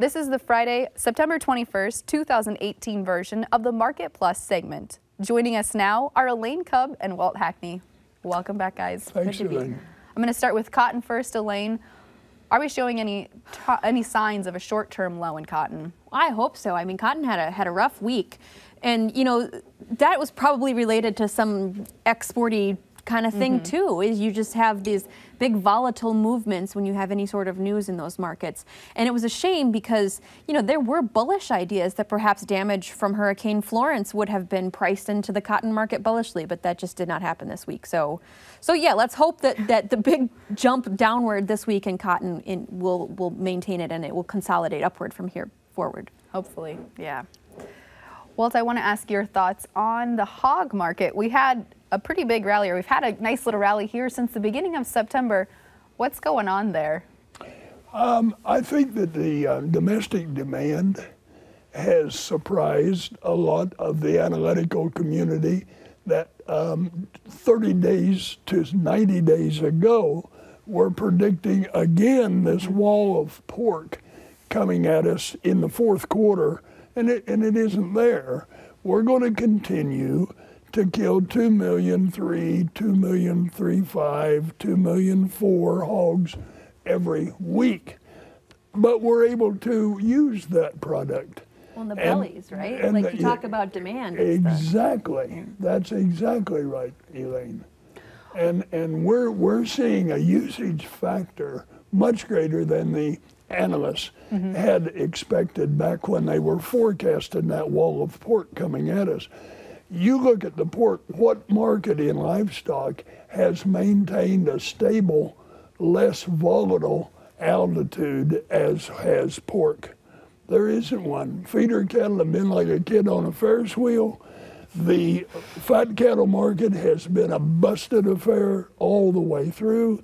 This is the Friday, September 21st, 2018 version of the Market Plus segment. Joining us now are Elaine Kub and Walt Hackney. Welcome back, guys. Thanks, Elaine. I'm going to start with cotton first, Elaine. Are we showing any any signs of a short-term low in cotton? I hope so. I mean, cotton had a had a rough week, and you know that was probably related to some exporty kind of thing mm -hmm. too is you just have these big volatile movements when you have any sort of news in those markets and it was a shame because you know there were bullish ideas that perhaps damage from hurricane florence would have been priced into the cotton market bullishly but that just did not happen this week so so yeah let's hope that that the big jump downward this week in cotton in, will will maintain it and it will consolidate upward from here forward hopefully yeah Walt, I want to ask your thoughts on the hog market. We had a pretty big rally, or we've had a nice little rally here since the beginning of September. What's going on there? Um, I think that the uh, domestic demand has surprised a lot of the analytical community that um, 30 days to 90 days ago we're predicting again this wall of pork coming at us in the fourth quarter and it, and it isn't there. We're going to continue to kill 2 million 3, 2 million 3, 5, 2 million 4 hogs every week. But we're able to use that product. Well, the bellies, and, right? And like the, you talk about demand. Exactly. The... That's exactly right, Elaine. And and we're we're seeing a usage factor much greater than the analysts mm -hmm. had expected back when they were forecasting that wall of pork coming at us. You look at the pork, what market in livestock has maintained a stable, less volatile altitude as has pork? There isn't one. Feeder cattle have been like a kid on a Ferris wheel. The fat cattle market has been a busted affair all the way through.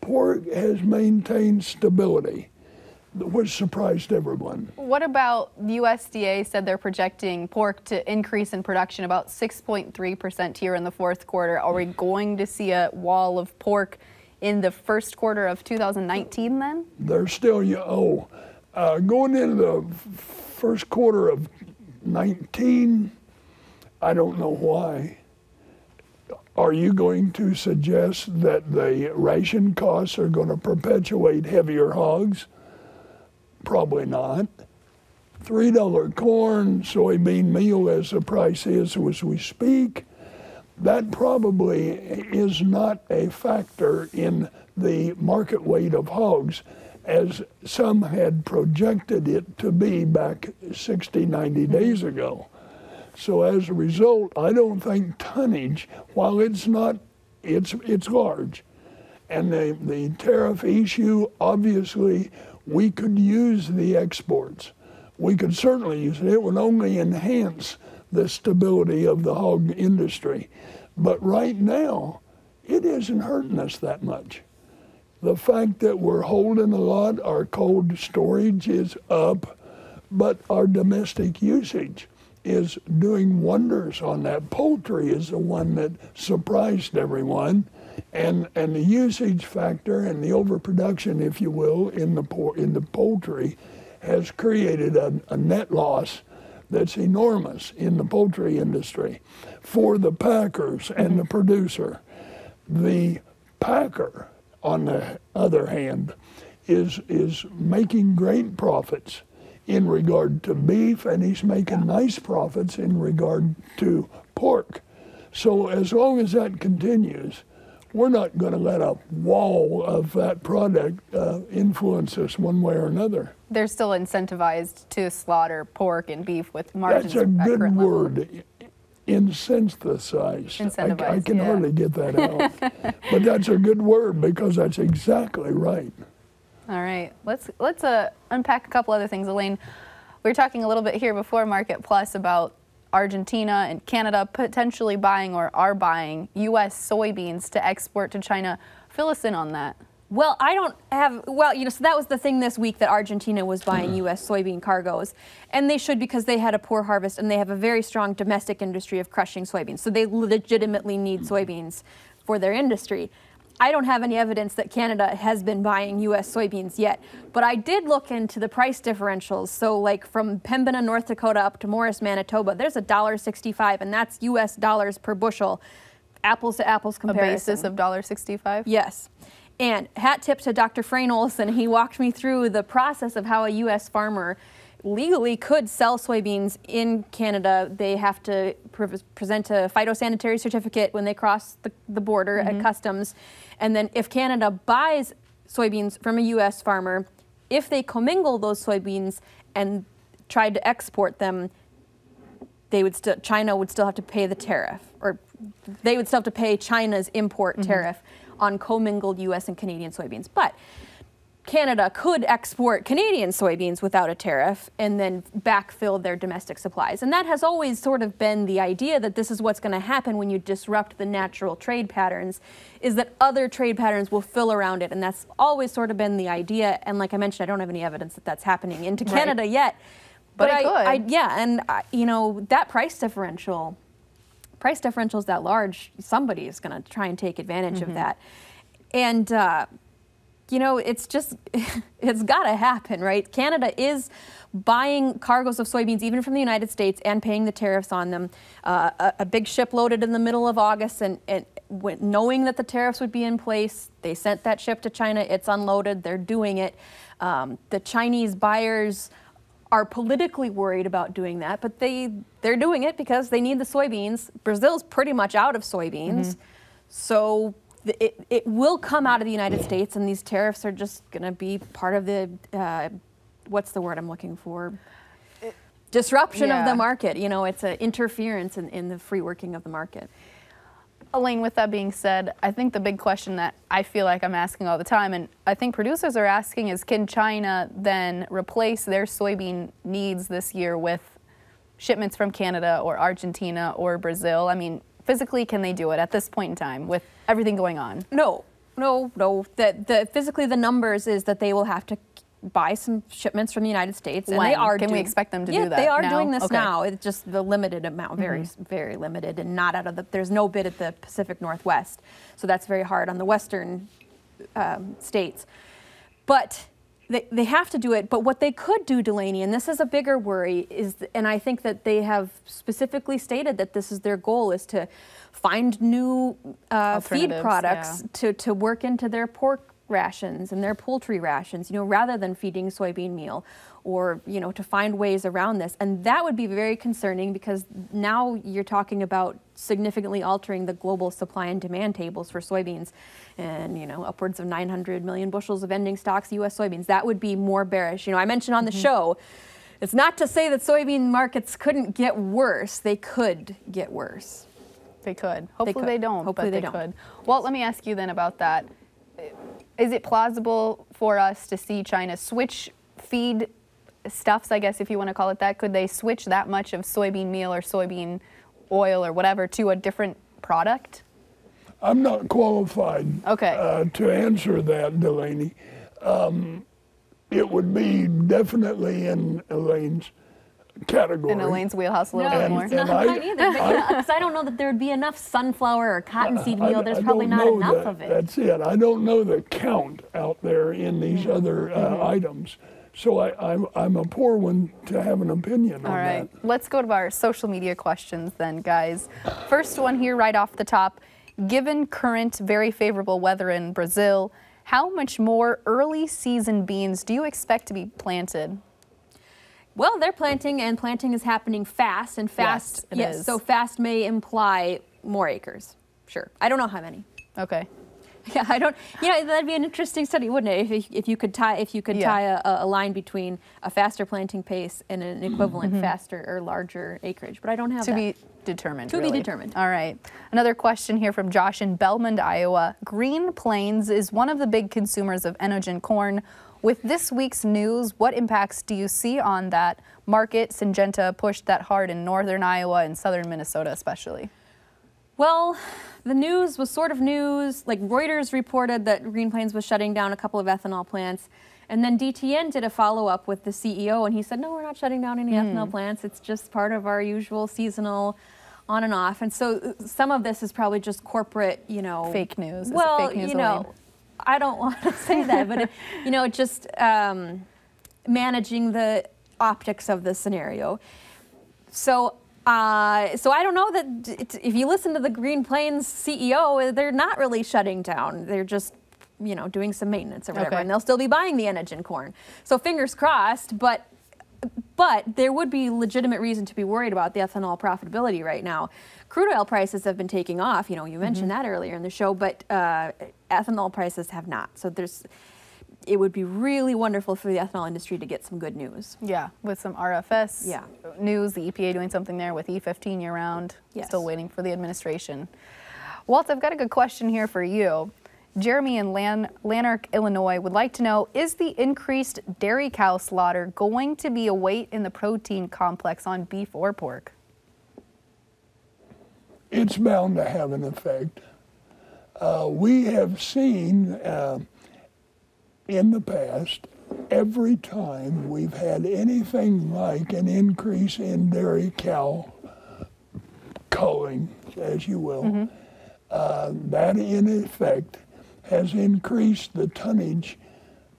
Pork has maintained stability which surprised everyone. What about the USDA said they're projecting pork to increase in production about 6.3% here in the fourth quarter. Are we going to see a wall of pork in the first quarter of 2019 then? They're still, oh, uh, going into the first quarter of 19, I don't know why. Are you going to suggest that the ration costs are going to perpetuate heavier hogs? Probably not. $3 corn, soybean meal as the price is as we speak, that probably is not a factor in the market weight of hogs as some had projected it to be back 60, 90 hmm. days ago. So as a result, I don't think tonnage, while it's not, it's, it's large. And the, the tariff issue obviously we could use the exports. We could certainly use it. It would only enhance the stability of the hog industry. But right now, it isn't hurting us that much. The fact that we're holding a lot, our cold storage is up, but our domestic usage is doing wonders on that. Poultry is the one that surprised everyone and and the usage factor and the overproduction, if you will, in the in the poultry, has created a, a net loss that's enormous in the poultry industry for the packers and the mm-hmm. producer. The packer, on the other hand, is is making great profits in regard to beef, and he's making nice profits in regard to pork. So as long as that continues, we're not going to let a wall of that product uh, influence us one way or another. They're still incentivized to slaughter pork and beef with margins. That's a good word. Incensitized. I, I, can yeah. hardly get that out, but that's a good word because that's exactly right. All right, let's let's uh, unpack a couple other things, Elaine. We were talking a little bit here before Market Plus about Argentina and Canada potentially buying or are buying U.S. soybeans to export to China. Fill us in on that. Well, I don't have, well, you know, so that was the thing this week that Argentina was buying mm. U.S. soybean cargoes. And they should because they had a poor harvest and they have a very strong domestic industry of crushing soybeans. So they legitimately need mm-hmm. soybeans for their industry. I don't have any evidence that Canada has been buying U.S. soybeans yet, but I did look into the price differentials. So, like from Pembina, North Dakota, up to Morris, Manitoba, there's a dollar sixty-five, and that's U.S. dollars per bushel, apples to apples comparison. A basis of $1.65? Yes. And hat tip to Dr. Frayne Olson. He walked me through the process of how a U.S. farmer legally could sell soybeans in Canada. They have to pre- present a phytosanitary certificate when they cross the, the border at mm-hmm. customs. And then if Canada buys soybeans from a U.S. farmer, if they commingle those soybeans and tried to export them, they would still China would still have to pay the tariff, or they would still have to pay China's import mm-hmm. tariff on commingled U.S. and Canadian soybeans. But Canada could export Canadian soybeans without a tariff and then backfill their domestic supplies. And that has always sort of been the idea that this is what's going to happen when you disrupt the natural trade patterns is that other trade patterns will fill around it and that's always sort of been the idea and like I mentioned I don't have any evidence that that's happening into Right. Canada yet. But it I, could. I, yeah, and I, you know that price differential price differential is that large, somebody is going to try and take advantage of that. And, uh, you know, it's just, it's got to happen, right? Canada is buying cargoes of soybeans even from the United States and paying the tariffs on them. Uh, a, a big ship loaded in the middle of August and, and when, knowing that the tariffs would be in place, they sent that ship to China. It's unloaded. They're doing it. Um, the Chinese buyers are politically worried about doing that, but they they're doing it because they need the soybeans. Brazil's pretty much out of soybeans, so th- it it will come out of the United States, and these tariffs are just going to be part of the uh, what's the word I'm looking for? Disruption of the market. You know, it's an interference in, in the free working of the market. Elaine, with that being said, I think the big question that I feel like I'm asking all the time, and I think producers are asking, is can China then replace their soybean needs this year with shipments from Canada or Argentina or Brazil? I mean, physically, can they do it at this point in time with everything going on? No, no, no. That the physically the numbers is that they will have to buy some shipments from the United States, and they are. Can we expect them to yeah, do that? They are now? doing this Okay. Mm-hmm. now. It's just the limited amount, very, very limited, and not out of the. There's no bid at the Pacific Northwest, so that's very hard on the western um, states. But they, they have to do it. But what they could do, Delaney, and this is a bigger worry, is, and I think that they have specifically stated that this is their goal, is to find new uh, feed products yeah. to, to work into their pork rations and their poultry rations, you know, rather than feeding soybean meal or, you know, to find ways around this. And that would be very concerning because now you're talking about significantly altering the global supply and demand tables for soybeans and, you know, upwards of 900 million bushels of ending stocks US soybeans. That would be more bearish. You know, I mentioned on the mm-hmm. show, it's not to say that soybean markets couldn't get worse. They could get worse. They could. Hopefully they, could. don't. Hopefully but they, they don't. could. Well, let me ask you then about that. Is it plausible for us to see China switch feed stuffs, I guess if you want to call it that? Could they switch that much of soybean meal or soybean oil or whatever to a different product? I'm not qualified Okay. uh, to answer that, Delaney. Um, it would be definitely in Elaine's category. In Elaine's wheelhouse a little No, bit And- more. it's and not I- mine either. Because I don't know that there would be enough sunflower or cottonseed meal. There's I probably don't enough that- of it. That's it. I don't know the count out there in these other uh, Mm-hmm. items. So I, I'm, I'm a poor one to have an opinion All on right, that. let's go to our social media questions then, guys. First one here, right off the top. Given current very favorable weather in Brazil, how much more early season beans do you expect to be planted? Well, they're planting, and planting is happening fast, and fast. Yes, it yes, is. so fast may imply more acres. Sure, I don't know how many. Okay. Yeah, I don't. Yeah, that'd be an interesting study, wouldn't it? If, if you could tie, if you could Yeah. tie a, a line between a faster planting pace and an equivalent mm-hmm. faster or larger acreage, but I don't have. To that. be determined. To be determined. All right. Another question here from Josh in Belmond, Iowa. Green Plains is one of the big consumers of Enogen corn. With this week's news, what impacts do you see on that market? Syngenta pushed that hard in northern Iowa and southern Minnesota, especially. Well, the news was sort of news. Like Reuters reported that Green Plains was shutting down a couple of ethanol plants. And then DTN did a follow up with the CEO, and he said, No, we're not shutting down any ethanol plants. It's just part of our usual seasonal on and off. And so uh, some of this is probably just corporate, you know, Fake news. Well, fake news, you know? I don't want to say that, but it, you know, just um, managing the optics of the scenario. So. Uh, so I don't know that if you listen to the Green Plains CEO, they're not really shutting down. They're just, you know, doing some maintenance or whatever, Okay. and they'll still be buying the Enogen corn. So fingers crossed. But but there would be legitimate reason to be worried about the ethanol profitability right now. Crude oil prices have been taking off. You know, you mentioned Mm-hmm. that earlier in the show, but uh, ethanol prices have not. So there's, it would be really wonderful for the ethanol industry to get some good news. Yeah, with some RFS Yeah. news, the EPA doing something there with E15 year round. Yes. Still waiting for the administration. Walt, I've got a good question here for you. Jeremy in Lan- Lanark, Illinois would like to know Is the increased dairy cow slaughter going to be a weight in the protein complex on beef or pork? it's bound to have an effect. Uh, we have seen uh, in the past, every time we've had anything like an increase in dairy cow culling, as you will, uh, that in effect has increased the tonnage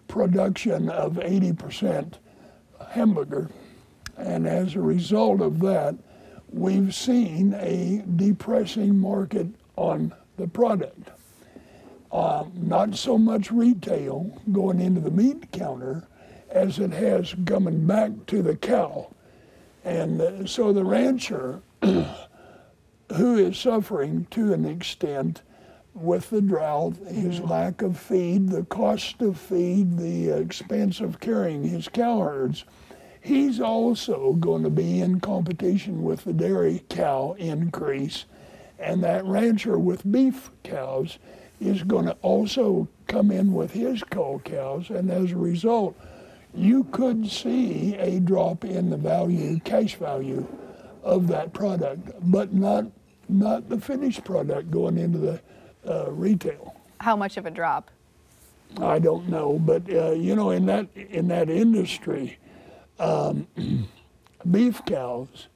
production of 80% hamburger. And as a result of that, we've seen a depressing market on the product. Uh, not so much retail going into the meat counter as it has coming back to the cow. And uh, so the rancher, who is suffering to an extent with the drought, his lack of feed, the cost of feed, the expense of carrying his cow herds, he's also going to be in competition with the dairy cow increase. And that rancher with beef cows is going to also come in with his cow cows. And as a result, you could see a drop in the value, cash value of that product, but not not the finished product going into the uh, retail. How much of a drop? I don't know, but uh, you know, in that in that industry, um, beef cows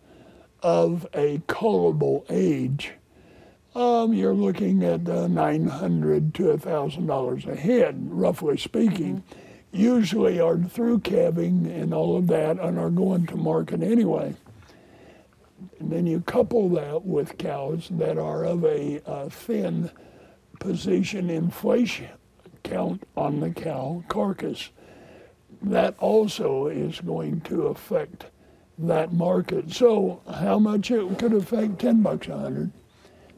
of a cullable age, um, you're looking at uh, nine hundred to thousand dollars a head, roughly speaking. Usually are through calving and all of that, and are going to market anyway. And then you couple that with cows that are of a uh, thin position inflation count on the cow carcass. That also is going to affect that market. So how much it could affect 10 bucks a hundred.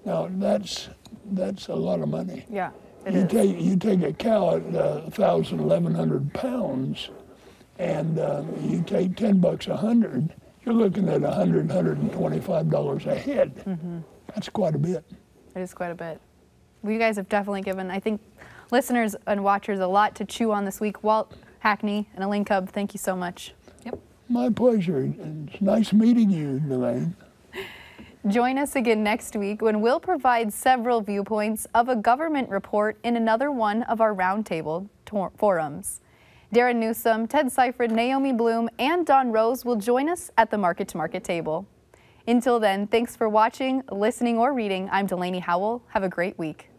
Now that's that's a lot of money. Yeah, you is. take you take a cow at uh, 1,000, 1,100 pounds, and uh, you take 10 bucks a hundred. You're looking at 100, 125 dollars a head. Mm-hmm. That's quite a bit. It is quite a bit. Well, you guys have definitely given, I think, listeners and watchers a lot to chew on this week. Walt Hackney and Elaine Kub, thank you so much. Yep. My pleasure. It's nice meeting you, Elaine. Join us again next week when we'll provide several viewpoints of a government report in another one of our roundtable tor- forums. Darren Newsom, Ted Seifert, Naomi Blohm, and Don Roose will join us at the Market to Market table. Until then, thanks for watching, listening, or reading. I'm Delaney Howell. Have a great week.